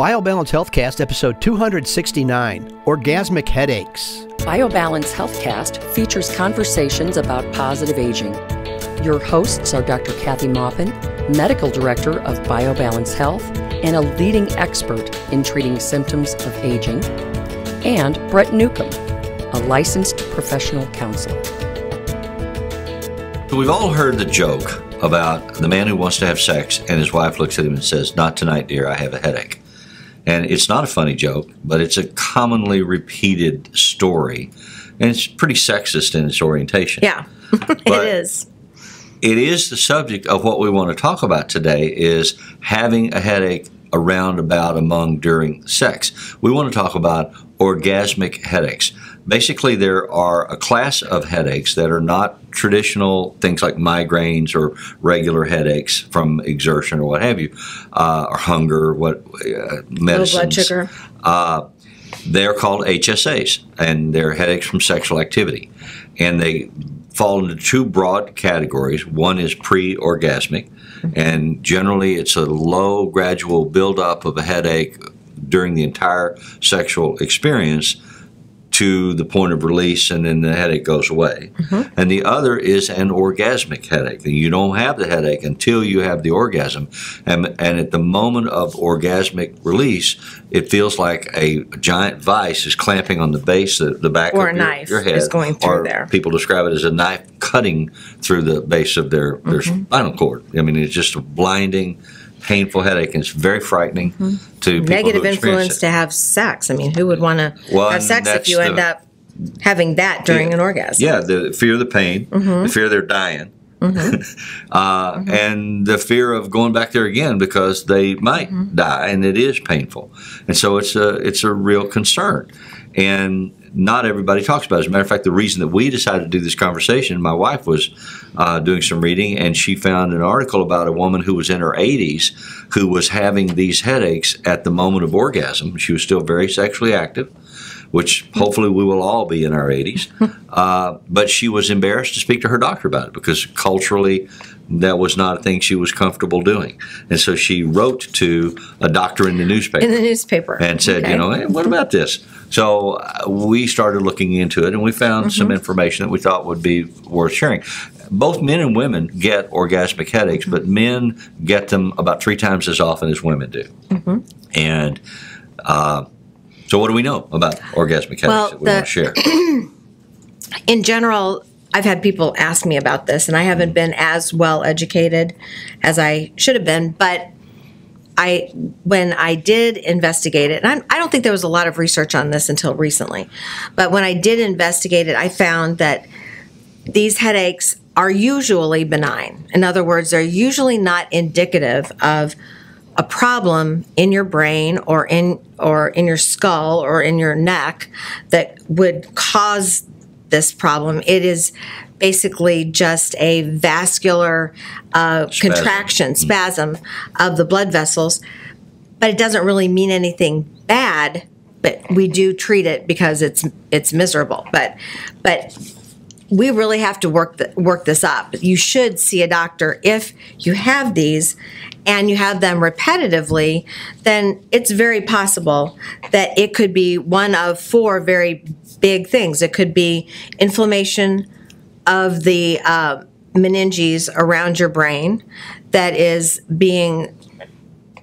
BioBalance Healthcast, episode 269 Orgasmic Headaches. BioBalance Healthcast features conversations about positive aging. Your hosts are Dr. Kathy Maupin, Medical Director of BioBalance Health and a leading expert in treating symptoms of aging, and Brett Newcomb, a licensed professional counselor. We've all heard the joke about the man who wants to have sex and his wife looks at him and says, Not tonight, dear, I have a headache. And it's not a funny joke, but it's a commonly repeated story. And it's pretty sexist in its orientation. Yeah, it is. It is the subject of what we want to talk about today is having a headache around about among during sex. We want to talk about orgasmic headaches. Basically, there are a class of headaches that are not traditional things like migraines or regular headaches from exertion or what have you, uh, or hunger, what uh, medicines. Low blood sugar. Uh, they're called HSAs, and they're headaches from sexual activity, and they fall into two broad categories. One is pre-orgasmic, and generally it's a low gradual buildup of a headache during the entire sexual experience to the point of release and then the headache goes away. Mm-hmm. And the other is an orgasmic headache. You don't have the headache until you have the orgasm. And, and at the moment of orgasmic release, it feels like a giant vice is clamping on the base, the, the back or of a your, knife your head. is going through there. People describe it as a knife cutting through the base of their, their Mm-hmm. spinal cord. I mean, it's just a blinding, painful headache. And it's very frightening to people Mm-hmm. Negative who influence it. to have sex. I mean, who would want to Well, have sex if you the- end up having that during Yeah. an orgasm? Yeah, the fear of the pain, Mm-hmm. the fear they're dying, uh, and the fear of going back there again because they might Mm-hmm. die, and it is painful. And so it's a it's a real concern, and not everybody talks about it. As a matter of fact, the reason that we decided to do this conversation, my wife was uh, doing some reading, and she found an article about a woman who was in her 80s who was having these headaches at the moment of orgasm. She was still very sexually active which hopefully we will all be in our 80s. Uh, but she was embarrassed to speak to her doctor about it because culturally that was not a thing she was comfortable doing. And so she wrote to a doctor in the newspaper In the newspaper. and said, Okay. you know, hey, what about this? So uh, we started looking into it and we found Mm-hmm. some information that we thought would be worth sharing. Both men and women get orgasmic headaches, but Mm-hmm. men get them about three times as often as women do. Mm-hmm. And uh, so, what do we know about orgasmic headaches Well, that we the- want to share? in general, I've had people ask me about this, and I haven't been as well educated as I should have been. But I, when I did investigate it, and I'm, I don't think there was a lot of research on this until recently, but when I did investigate it, I found that these headaches are usually benign. In other words, they're usually not indicative of a problem in your brain or in or in your skull or in your neck that would cause this problem. It is basically just a vascular uh, Spasm. contraction, spasm of the blood vessels, but it doesn't really mean anything bad. But we do treat it because it's it's miserable. But but we really have to work the, work this up. You should see a doctor if you have these and you have them repetitively, then it's very possible that it could be one of four very big things. It could be inflammation of the uh, meninges around your brain that is being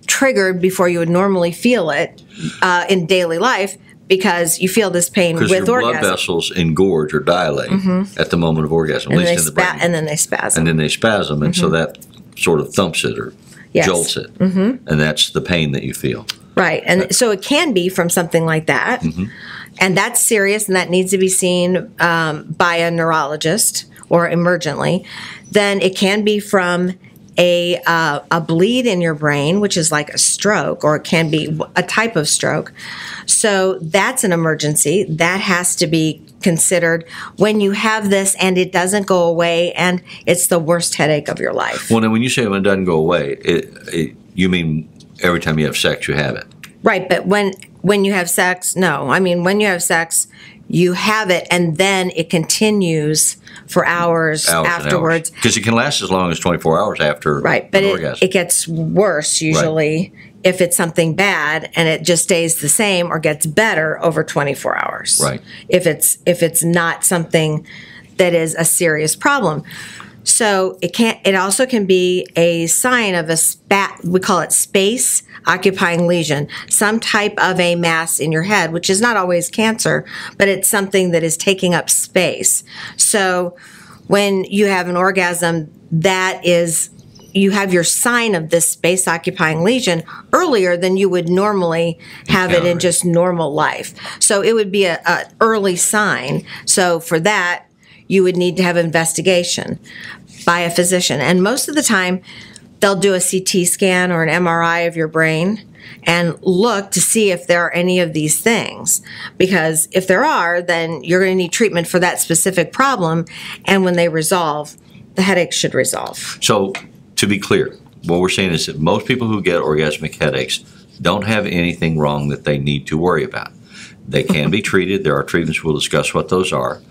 triggered before you would normally feel it uh, in daily life because you feel this pain with your blood vessels engorge or dilate at the moment of orgasm, at and, they least in the spa- brain. and then they spasm. and then they spasm, and so that sort of thumps it or Yes. jolts it, mm-hmm. and that's the pain that you feel. Right. And so it can be from something like that. And that's serious and that needs to be seen um, by a neurologist or emergently. Then it can be from a, uh, a bleed in your brain, which is like a stroke, or it can be a type of stroke. So that's an emergency. That has to be considered when you have this and it doesn't go away and it's the worst headache of your life. Well, now when you say when it doesn't go away, it, it, you mean every time you have sex, you have it. Right, but when when you have sex, no. I mean, when you have sex, you have it, and then it continues for hours, Hours afterwards. because it can last as long as 24 hours after Right, but it, it gets worse usually if it's something bad and it just stays the same or gets better over 24 hours. Right. If it's if it's not something that is a serious problem. So it can it also can be a sign of a spat we call it space occupying lesion, some type of a mass in your head, which is not always cancer, but it's something that is taking up space. So when you have an orgasm that is you have your sign of this space occupying lesion earlier than you would normally have it in just normal life. So it would be a, a early sign. So for that, you would need to have investigation by a physician. And most of the time, they'll do a CT scan or an MRI of your brain and look to see if there are any of these things. Because if there are, then you're going to need treatment for that specific problem. And when they resolve, the headache should resolve. So, to be clear, what we're saying is that most people who get orgasmic headaches don't have anything wrong that they need to worry about. They can be treated. There are treatments. We'll discuss what those are,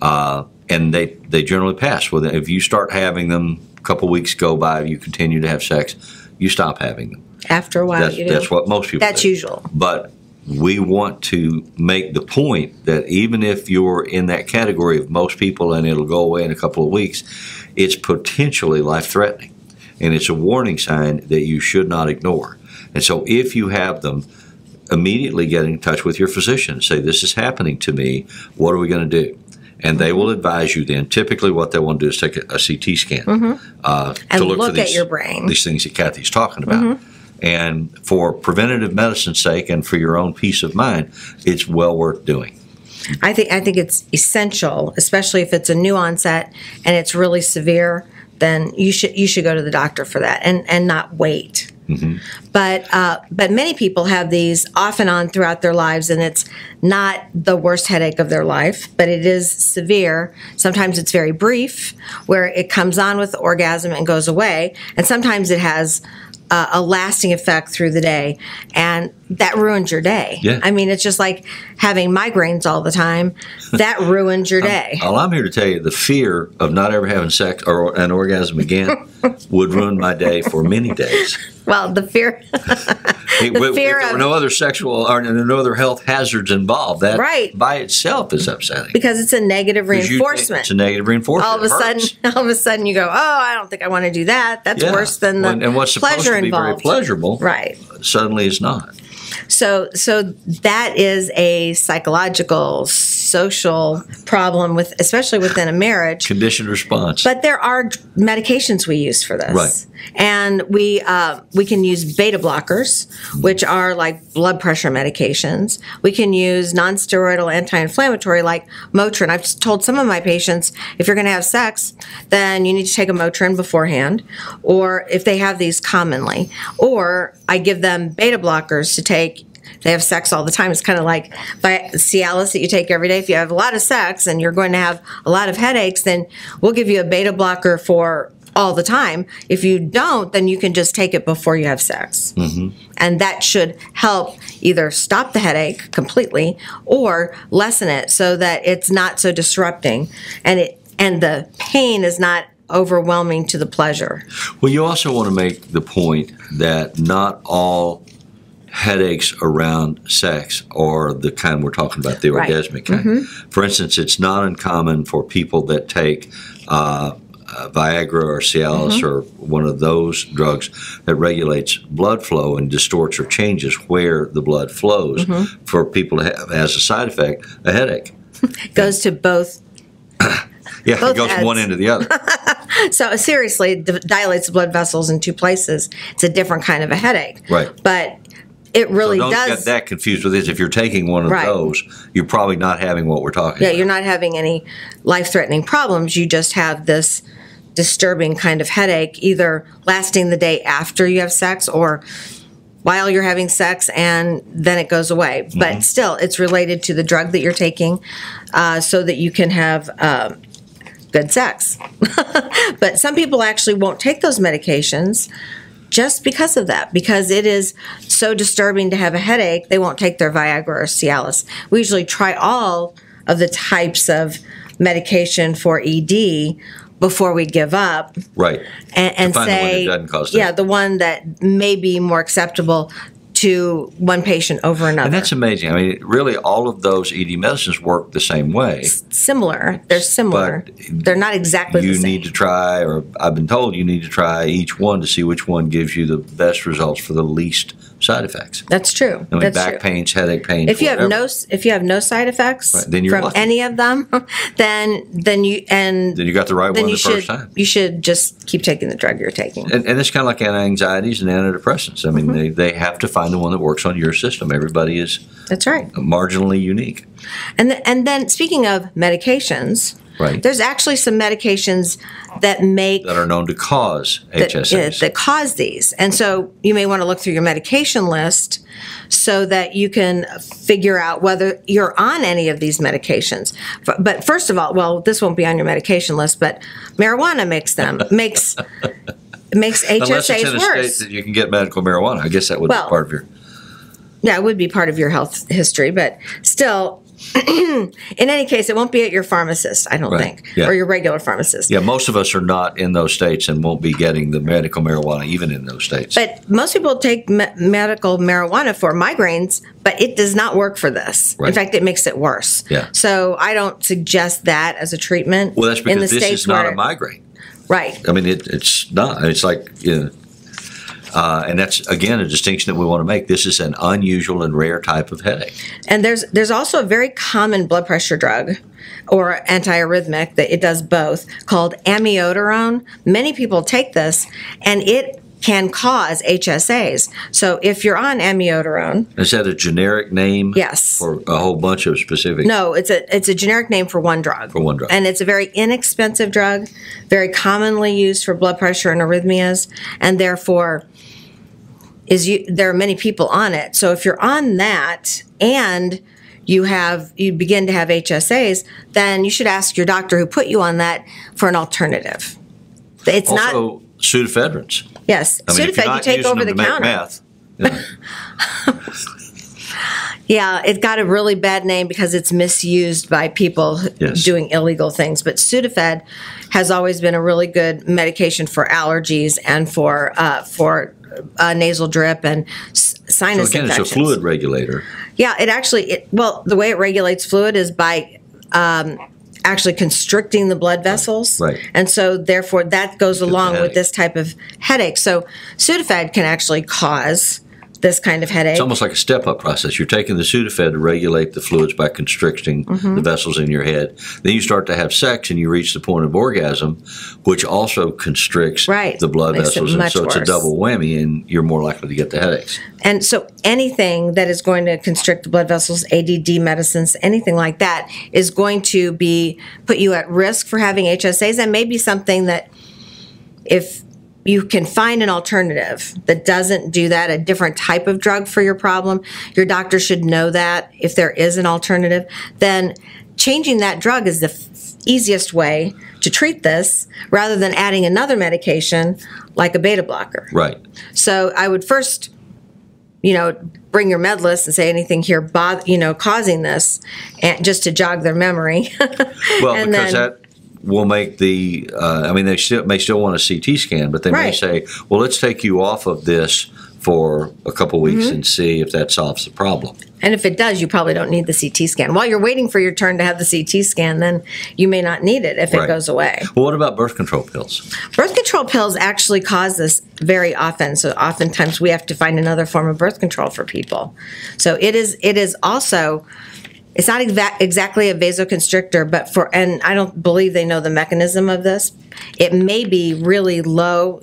uh, and they they generally pass. Well, if you start having them, a couple weeks go by, you continue to have sex, you stop having them. After a while, That's, you that's what most people. That's do. usual. But we want to make the point that even if you're in that category of most people and it'll go away in a couple of weeks, it's potentially life threatening. And it's a warning sign that you should not ignore. And so if you have them, immediately get in touch with your physician say, This is happening to me. What are we going to do? And they will advise you then. Typically, what they want to do is take a, a CT scan uh, Mm-hmm. And to look, look for at these, your brain. Mm-hmm. these things that Kathy's talking about. And for preventative medicine's sake and for your own peace of mind, it's well worth doing. I think I think it's essential, especially if it's a new onset and it's really severe. Then you should you should go to the doctor for that and and not wait. But uh, but many people have these off and on throughout their lives, and it's not the worst headache of their life, but it is severe. Sometimes it's very brief, where it comes on with orgasm and goes away, and sometimes it has uh, a lasting effect through the day, and that ruins your day. Yeah. I mean, it's just like having migraines all the time. That ruins your day. All I'm here to tell you, the fear of not ever having sex or an orgasm again would ruin my day for many days. Well, the fear. If, The if fear there were of- no other sexual or no other health hazards involved, that Right. by itself is upsetting. because it's a negative you reinforcement. It's a negative reinforcement. all of a sudden, all of a sudden, you go, "Oh, I don't think I want to do that. That's Yeah. worse than the When- and what's supposed pleasure to be very involved." pleasurable, Right. Suddenly it's not. So, so that is a psychological, social problem with, especially within a marriage. Conditioned response. But there are medications we use for this, Right. And we uh, we can use beta blockers, which are like blood pressure medications. We can use nonsteroidal anti-inflammatory like Motrin. I've told some of my patients if you're going to have sex, then you need to take a Motrin beforehand, or if they have these commonly, or I give them beta blockers to take they have sex all the time. It's kind of like Cialis that you take every day. If you have a lot of sex and you're going to have a lot of headaches, then we'll give you a beta blocker for all the time. If you don't, then you can just take it before you have sex. And that should help either stop the headache completely or lessen it so that it's not so disrupting and it and the pain is not overwhelming to the pleasure. Well, you also want to make the point that not all headaches around sex are the kind we're talking about, the Right. orgasmic kind. For instance, it's not uncommon for people that take uh, uh, Viagra or Cialis or one of those drugs that regulates blood flow and distorts or changes where the blood flows for people to have as a side effect a headache. Goes to both Yeah, Both it goes from one end to the other. So seriously, it dilates the blood vessels in two places. It's a different kind of a headache. Right. But it really Don't does. get that confused with this. If you're taking one of Right. those, you're probably not having what we're talking yeah, about. you're not having any life-threatening problems. You just have this disturbing kind of headache, either lasting the day after you have sex or while you're having sex and then it goes away. Mm-hmm. But still, it's related to the drug that you're taking uh, so that you can have um, good sex. but some people actually won't take those medications just because of that, because it is so disturbing to have a headache, they won't take their Viagra or Cialis. We usually try all of the types of medication for ED before we give up Right. and, and find the one that say, doesn't cause yeah, the one that may be more acceptable to one patient over another. And that's amazing. I mean, really, all of those ED medicines work the same way. similar. They're similar. But They're not exactly You the same. need to try, or I've been told you need to try each one to see which one gives you the best results for the least side effects. that's true. I mean, that's back true. pains, headache pains. If you have no if you have no side effects Right, then you're from lucky. any of them, then then you and then you got the right one you the should first time. you should just keep taking the drug you're taking. And, and it's kind of like anti-anxieties and antidepressants. I mean, Mm-hmm. they, they have to find the one that works on your system. Everybody is That's right. marginally unique, And th- and then speaking of medications, right? there's actually some medications that make that are known to cause that, HSAs. that cause these. And so you may want to look through your medication list so that you can figure out whether you're on any of these medications. But first of all, well, this won't be on your medication list, but marijuana makes them makes makes Unless it's in HSAs a state that you can get medical marijuana, I guess that would Well, be part of your. Yeah, it would be part of your health history, but still in any case, it won't be at your pharmacist, I don't Right, think, yeah. or your regular pharmacist. Yeah, most of us are not in those states and won't be getting the medical marijuana even in those states. But most people take me- medical marijuana for migraines, but it does not work for this. In fact, it makes it worse. Yeah. So I don't suggest that as a treatment. well, that's in the because this is not a migraine. Right. I mean, it, it's not. It's like, you know, uh, and that's again a distinction that we want to make. This is an unusual and rare type of headache. And there's there's also a very common blood pressure drug or antiarrhythmic that it does both called amiodarone. Many people take this and it can cause HSAs. So if you're on amiodarone, Is that a generic name? Yes. For a whole bunch of specific. No, it's a it's a generic name for one drug. For one drug. And it's a very inexpensive drug, very commonly used for blood pressure and arrhythmias, and therefore is you there are many people on it. So if you're on that and you have you begin to have HSAs, then you should ask your doctor who put you on that for an alternative. It's not Also, pseudoephedrines. yes. I mean, if Sudafed you're you not take over the them to make counter. you know, Yeah, it got a really bad name because it's misused by people Yes. doing illegal things. But Sudafed has always been a really good medication for allergies and for uh, for uh, nasal drip and s- so sinus again, it's a fluid regulator. Yeah, it actually it, well the way it regulates fluid is by um, actually constricting the blood vessels, Right. And so therefore that goes along with this type of headache. So Sudafed can actually cause this kind of headache. It's almost like a step-up process. You're taking the Sudafed to regulate the fluids by constricting Mm-hmm. the vessels in your head. Then you start to have sex, and you reach the point of orgasm, which also constricts Right. the blood Makes vessels, and so it's a double whammy, and you're more likely to get the headaches. And so anything that is going to constrict the blood vessels, ADD medicines, anything like that is going to be put you at risk for having HSAs and maybe something that if you can find an alternative that doesn't do that, a different type of drug for your problem, your doctor should know that if there is an alternative, then changing that drug is the f- easiest way to treat this rather than adding another medication like a beta blocker. Right. So I would first, you know, bring your med list and say anything here, bother, you know, causing this, and just to jog their memory. Well, because then- that will make the. Uh, I mean, they still may still want a CT scan, but they may say, "Well, let's take you off of this." For a couple weeks Mm-hmm. and see if that solves the problem. and if it does, you probably don't need the CT scan. While you're waiting for your turn to have the CT scan, then you may not need it if it goes away. Well, what about birth control pills? Birth control pills actually cause this very often. So oftentimes we have to find another form of birth control for people. So it is it is also it's not exa- exactly a vasoconstrictor, but for and I don't believe they know the mechanism of this. It may be really low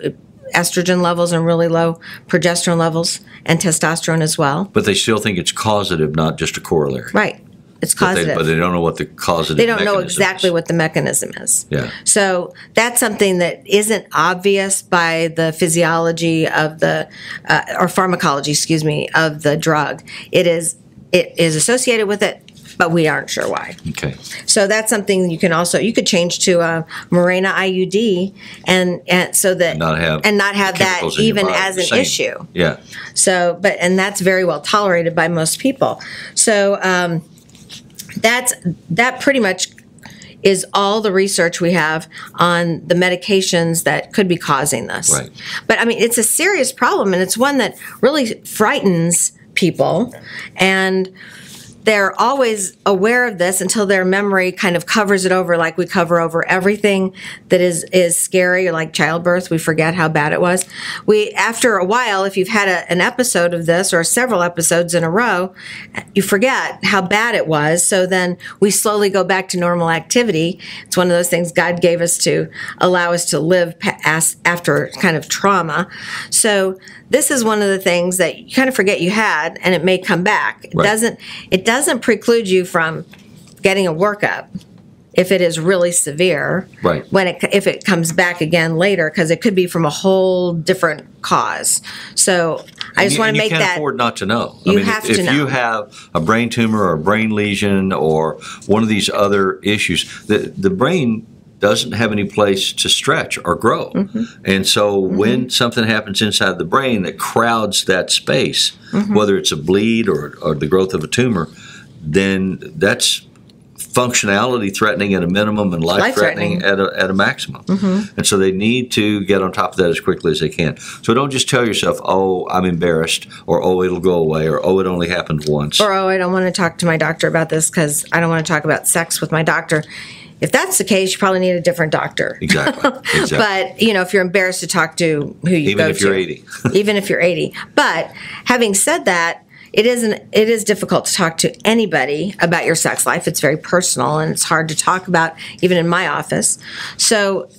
estrogen levels and really low progesterone levels and testosterone as well. But they still think it's causative, not just a corollary. Right. It's But they, causative. but they don't know what the causative. they don't know exactly is. what the mechanism is. Yeah. So that's something that isn't obvious by the physiology of the uh, or pharmacology, excuse me, of the drug. It is it is associated with it, but we aren't sure why. Okay. So that's something you can also you could change to a Mirena IUD and and so that Not have and not have that chemicals in your even as an same. issue. Yeah. So, but and that's very well tolerated by most people. So um, that's that pretty much is all the research we have on the medications that could be causing this. Right. But I mean, it's a serious problem, and it's one that really frightens people. And they're always aware of this until their memory kind of covers it over like we cover over everything that is is scary like childbirth. We forget how bad it was. We after a while if you've had a, an episode of this or several episodes in a row you forget how bad it was. So then we slowly go back to normal activity. It's one of those things god gave us to allow us to live past, after kind of trauma. So this is one of the things that you kind of forget you had and it may come back. It Right. doesn't it doesn't preclude you from getting a workup if it is really severe Right. when it if it comes back again later because it could be from a whole different cause so i just want to make can't that afford not to know. You I mean, have if, to if know. you have a brain tumor or a brain lesion or one of these other issues, the the brain doesn't have any place to stretch or grow, Mm-hmm. and so when something happens inside the brain that crowds that space, Mm-hmm. whether it's a bleed or, or the growth of a tumor, then that's functionality threatening at a minimum and life threatening at a, at a maximum. Mm-hmm. And so they need to get on top of that as quickly as they can. So don't just tell yourself, oh, I'm embarrassed, or oh, it'll go away, or oh, it only happened once. or oh i don't want to talk to my doctor about this because i don't want to talk about sex with my doctor if that's the case you probably need a different doctor Exactly. exactly. but you know if you're embarrassed to talk to who you Even go if you're to 80. even if you're 80 but having said that it isn't it is difficult to talk to anybody about your sex life it's very personal and it's hard to talk about even in my office so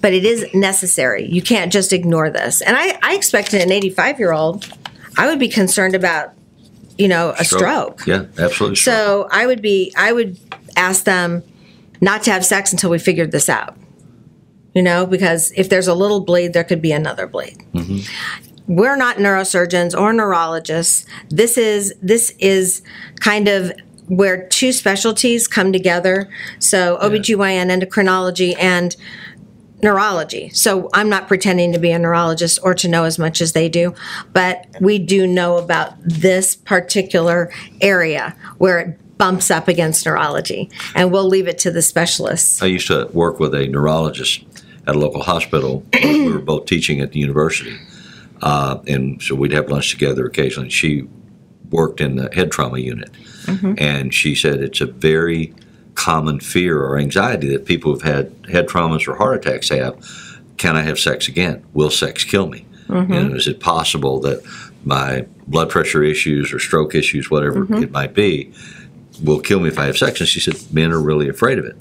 but it is necessary you can't just ignore this and i, I expected an 85 year old i would be concerned about you know a stroke, Yeah, absolutely. stroke. so I would be, I would ask them not to have sex until we figured this out. You know, because if there's a little bleed, there could be another bleed. Mm-hmm. We're not neurosurgeons or neurologists. This is this is kind of where two specialties come together. So OBGYN, endocrinology, and neurology. So I'm not pretending to be a neurologist or to know as much as they do, but we do know about this particular area where it bumps up against neurology, and we'll leave it to the specialists. I used to work with a neurologist at a local hospital. we were both teaching at the university. Uh, and so we'd have lunch together occasionally. She worked in the head trauma unit. Mm-hmm. And she said it's a very common fear or anxiety that people who've had head traumas or heart attacks have. Can I have sex again? Will sex kill me? Mm-hmm. You know, is it possible that my blood pressure issues or stroke issues, whatever mm-hmm. it might be, will kill me if I have sex? And she said men are really afraid of it.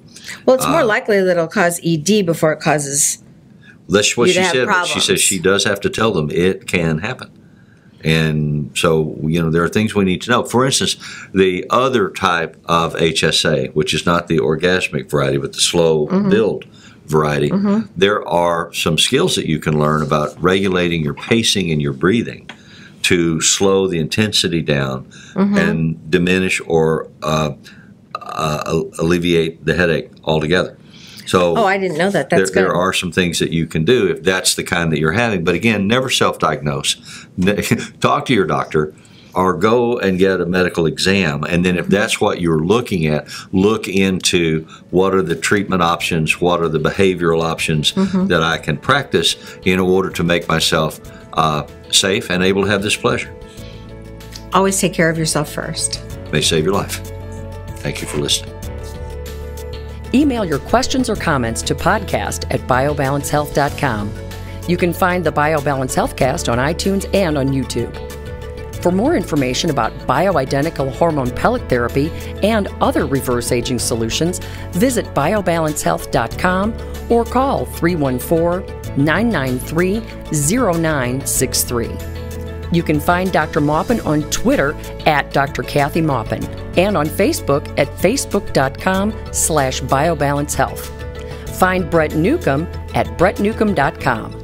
Well, it's more likely that it'll cause ED before it causes. That's what she said. She says she does have to tell them it can happen. And so, you know, there are things we need to know. For instance, the other type of HSA, which is not the orgasmic variety, but the slow Mm-hmm. build variety, there are some skills that you can learn about regulating your pacing and your breathing to slow the intensity down Mm-hmm. and diminish or uh, uh, alleviate the headache altogether. So, Oh, I didn't know that. That's there, good. there are some things that you can do if that's the kind that you're having. But again, never self-diagnose. Talk to your doctor or go and get a medical exam. And then if that's what you're looking at, look into what are the treatment options, what are the behavioral options that I can practice in order to make myself uh, safe and able to have this pleasure. Always take care of yourself first. May save your life. Thank you for listening. Email your questions or comments to podcast at biobalancehealth.com. You can find the BioBalance Healthcast on iTunes and on YouTube. For more information about bioidentical hormone pellet therapy and other reverse aging solutions, visit biobalancehealth.com or call 314 993 0963. You can find Dr. Maupin on Twitter at Dr. Kathy Maupin and on Facebook at facebook.com slash biobalancehealth. Find Brett Newcomb at brettnewcomb.com.